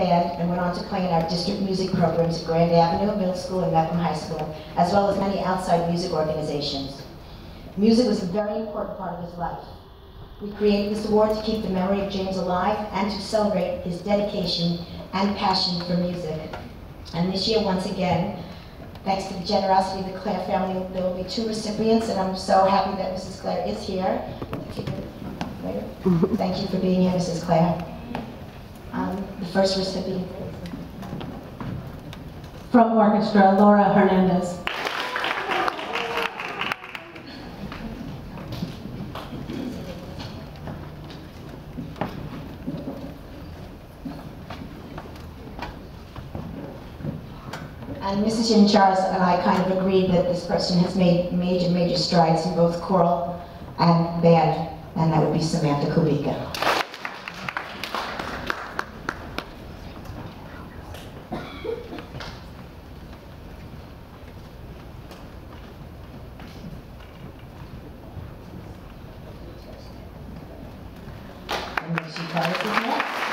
band and went on to play in our district music programs at Grand Avenue Middle School and Mepham High School, as well as many outside music organizations. Music was a very important part of his life. We created this award to keep the memory of James alive and to celebrate his dedication and passion for music. And this year, once again, thanks to the generosity of the Clare family, there will be two recipients, and I'm so happy that Mrs. Clare is here. Thank you for being here, Mrs. Clare. The first recipient. From orchestra, Laura Hernandez. And Mrs. Jim Charles and I kind of agreed that this person has made major, major strides in both choral and band, and that would be Samantha Kubica. And Mrs. Charles is next.